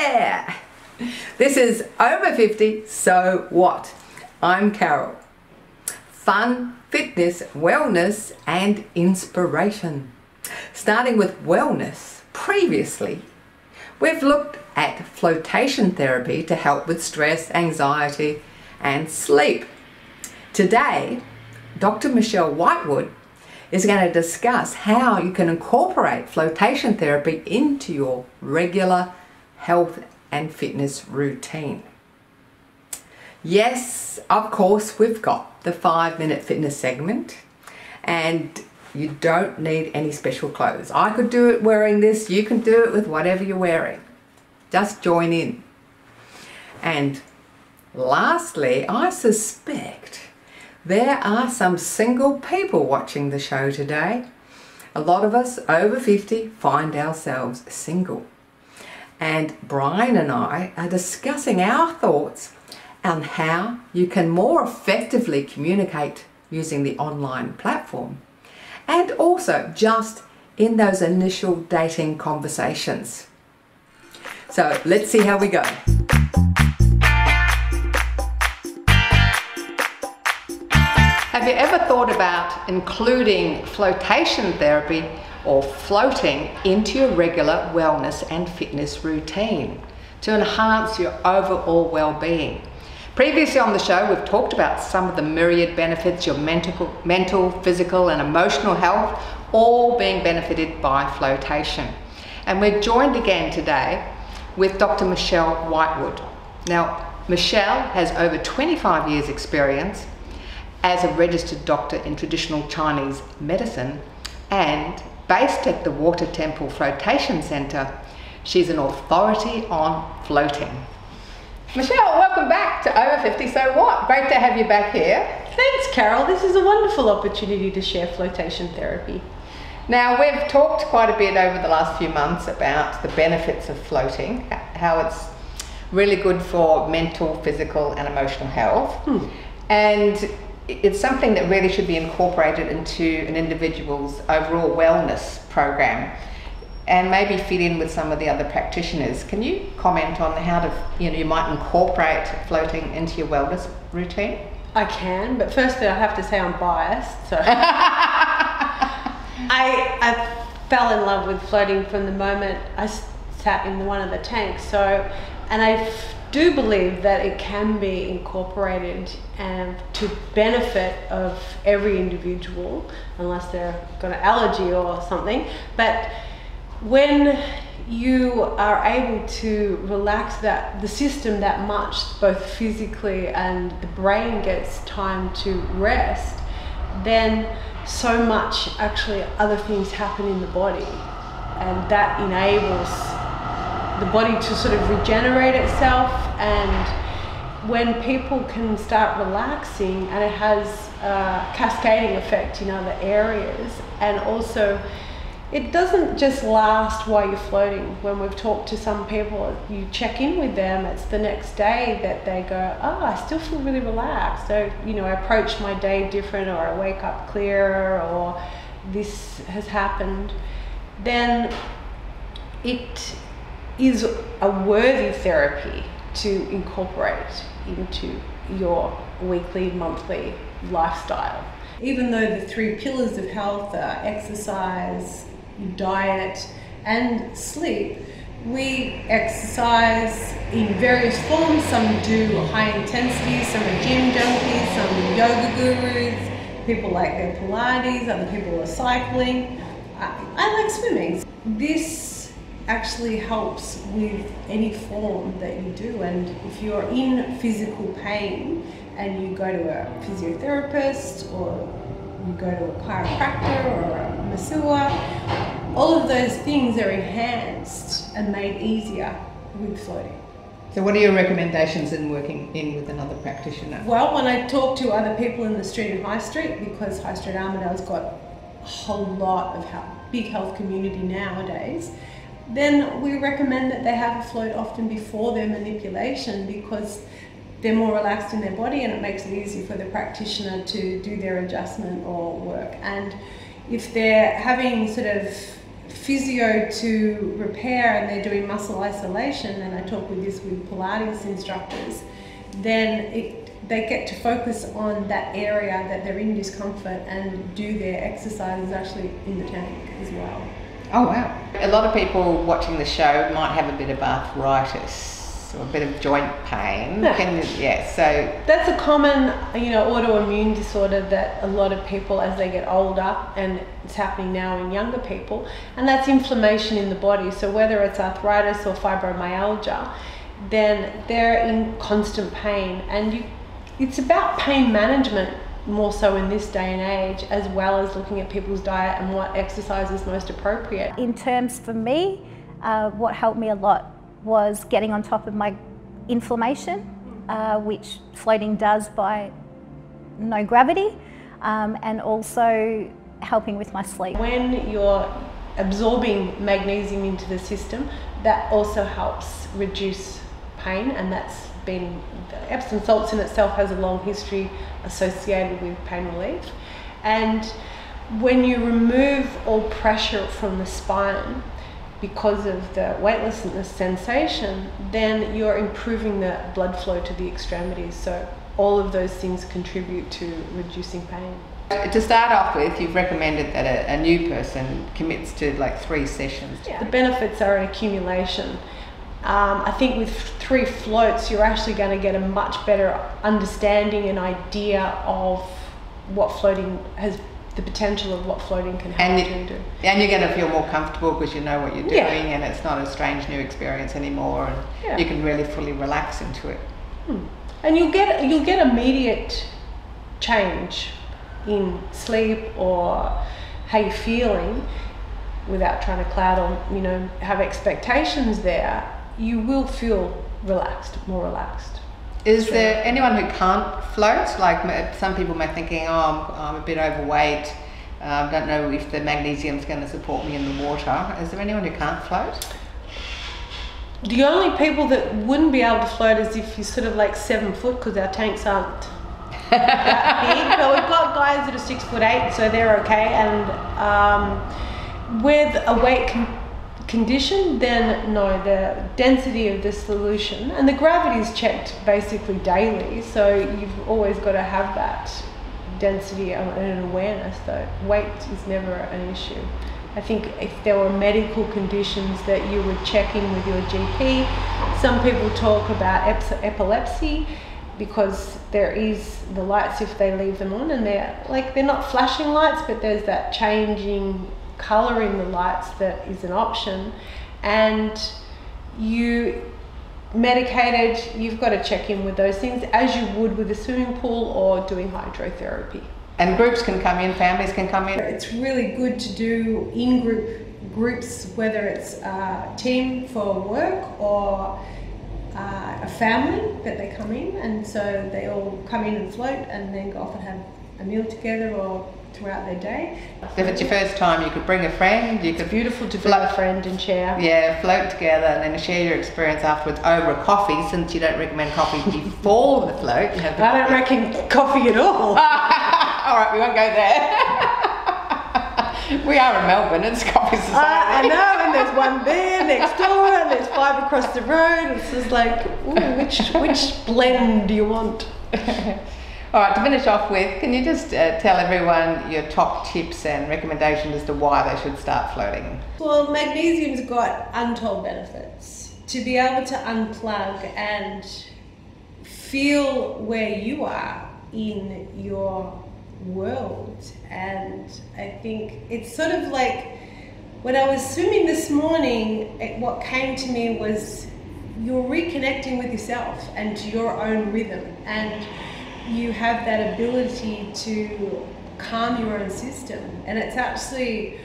there. This is Over 50, So What? I'm Carol. Fun, fitness, wellness, and inspiration. Starting with wellness, previously, we've looked at flotation therapy to help with stress, anxiety, and sleep. Today, Dr. Michelle Whitewood is going to discuss how you can incorporate flotation therapy into your regular health and fitness routine. Yes, of course, we've got the five minute fitness segment, and you don't need any special clothes. I could do it wearing this, you can do it with whatever you're wearing. Just join in. And lastly, I suspect there are some single people watching the show today. A lot of us over 50 find ourselves single. And Brian and I are discussing our thoughts on how you can more effectively communicate using the online platform and also just in those initial dating conversations. So let's see how we go. Have you ever thought about including flotation therapy or floating into your regular wellness and fitness routine to enhance your overall well-being. Previously on the show, we've talked about some of the myriad benefits, your mental, mental, physical, and emotional health, all being benefited by flotation. And we're joined again today with Dr. Michelle Whitewood. Now, Michelle has over 25 years' experience as a registered doctor in traditional Chinese medicine and Based at the Water Temple Flotation Centre, she's an authority on floating. Michelle, welcome back to Over 50 So What? Great to have you back here. Thanks, Carol. This is a wonderful opportunity to share flotation therapy. Now, we've talked quite a bit over the last few months about the benefits of floating, how it's really good for mental, physical, and emotional health. Hmm. And it's something that really should be incorporated into an individual's overall wellness program and maybe fit in with some of the other practitioners. Can you comment on how to, you know, you might incorporate floating into your wellness routine? I can, but firstly I have to say I'm biased. So I, I fell in love with floating from the moment I sat in one of the tanks. So, and I do believe that it can be incorporated and to benefit of every individual, unless they've got an allergy or something. But when you are able to relax that the system that much, both physically and the brain gets time to rest, then so much actually other things happen in the body, and that enables the body to sort of regenerate itself and when people can start relaxing and it has a cascading effect in other areas and also it doesn't just last while you're floating. When we've talked to some people, you check in with them, it's the next day that they go, Oh, I still feel really relaxed. So, you know, I approach my day different, or I wake up clearer, or this has happened. Then it is a worthy therapy to incorporate into your weekly, monthly lifestyle. Even though the three pillars of health are exercise, diet, and sleep, we exercise in various forms. Some do high intensity, some are gym junkies, some are yoga gurus, people like their Pilates, other people are cycling. I, I like swimming. This actually helps with any form that you do. And if you're in physical pain and you go to a physiotherapist or you go to a chiropractor or a masseur, all of those things are enhanced and made easier with floating. So, what are your recommendations in working in with another practitioner? Well, when I talk to other people in the street and High Street, because High Street Armadale's got a whole lot of health, big health community nowadays, then we recommend that they have a float often before their manipulation because they're more relaxed in their body and it makes it easier for the practitioner to do their adjustment or work. And if they're having sort of physio to repair and they're doing muscle isolation, and I talk with this with Pilates instructors, then it, they get to focus on that area that they're in discomfort and do their exercises actually in the tank as well. Oh wow. A lot of people watching the show might have a bit of arthritis or a bit of joint pain. Can you, yeah, so That's a common, you know, autoimmune disorder that a lot of people, as they get older, and it's happening now in younger people, and that's inflammation in the body. So whether it's arthritis or fibromyalgia, then they're in constant pain, and you, it's about pain management more so in this day and age, as well as looking at people's diet and what exercise is most appropriate. In terms for me, uh, what helped me a lot was getting on top of my inflammation, uh, which floating does by no gravity, um, and also helping with my sleep. When you're absorbing magnesium into the system, that also helps reduce pain, and that's been Epsom salts in itself has a long history associated with pain relief. And when you remove all pressure from the spine because of the weightlessness sensation, then you're improving the blood flow to the extremities. So all of those things contribute to reducing pain. to start off with, you've recommended that a, a new person commits to like three sessions. The benefits are an accumulation. Um, I think with three floats, you're actually going to get a much better understanding and idea of what floating has the potential of what floating can help And, you do. and you're going to feel more comfortable because you know what you're doing Yeah. and it's not a strange new experience anymore and Yeah. you can really fully relax into it. And you'll get you'll get immediate change in sleep or how you're feeling without trying to cloud or you know have expectations there. You will feel relaxed, more relaxed. Is there anyone who can't float? Like some people may thinking, oh, I'm, I'm a bit overweight. Um, don't know if the magnesium is going to support me in the water. Is there anyone who can't float? The only people that wouldn't be able to float is if you're sort of like seven foot because our tanks aren't that big. But we've got guys that are six foot eight, so they're okay. And um, with a weight con- condition, then no, the density of the solution and the gravity is checked basically daily. So you've always got to have that density and an awareness. Though weight is never an issue. I think if there were medical conditions that you would check in with your GP, some people talk about ep- epilepsy because there is the lights if they leave them on and they're like they're not flashing lights but there's that changing color in the lights that is an option and you medicated you've got to check in with those things as you would with a swimming pool or doing hydrotherapy And groups can come in, families can come in. it's really good to do in group groups, whether it's a team for work or uh, a family that they come in, and so they all come in and float, and then go off and have a meal together or throughout their day. If it's your first time, you could bring a friend. You could Beautiful to bring a friend and share. yeah, float together, and then share your experience afterwards over a coffee. Since you don't recommend coffee before the float, you have the I don't reckon coffee at all. All right, we won't go there. we are in Melbourne. It's coffee I, I know, and there's one there next door, and there's five across the road. It's just like, ooh, which which blend do you want? All right, to finish off with, can you just uh, tell everyone your top tips and recommendations as to why they should start floating? Well, magnesium's got untold benefits. To be able to unplug and feel where you are in your world. And I think it's sort of like when I was swimming this morning, it, what came to me was you're reconnecting with yourself and your own rhythm. And you have that ability to calm your own system. And it's actually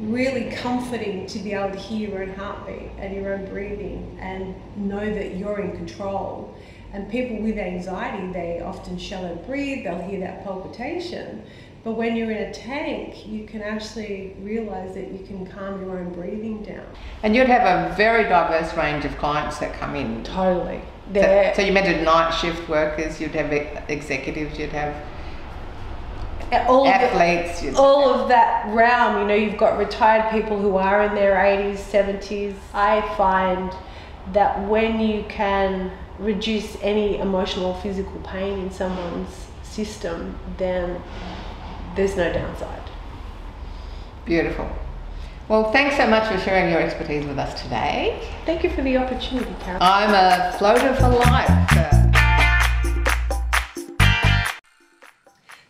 really comforting to be able to hear your own heartbeat and your own breathing and know that you're in control. And people with anxiety, they often shallow breathe, they'll hear that palpitation. But when you're in a tank, you can actually realize that you can calm your own breathing down. And you'd have a very diverse range of clients that come in. Totally. So, so you mentioned night shift workers, you'd have executives, you'd have all athletes. of, the, all of that realm. You know, you've got retired people who are in their 80s, 70s. I find that when you can reduce any emotional or physical pain in someone's system, then there's no downside. Beautiful. Well, thanks so much for sharing your expertise with us today. Thank you for the opportunity, Carol. I'm a floater for life.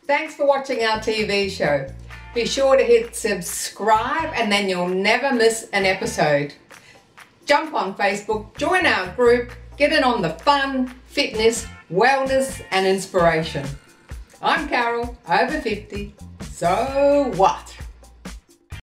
Thanks for watching our TV show. Be sure to hit subscribe and then you'll never miss an episode. Jump on Facebook, join our group, get in on the fun, fitness, wellness, and inspiration. I'm Carol, over 50. So what?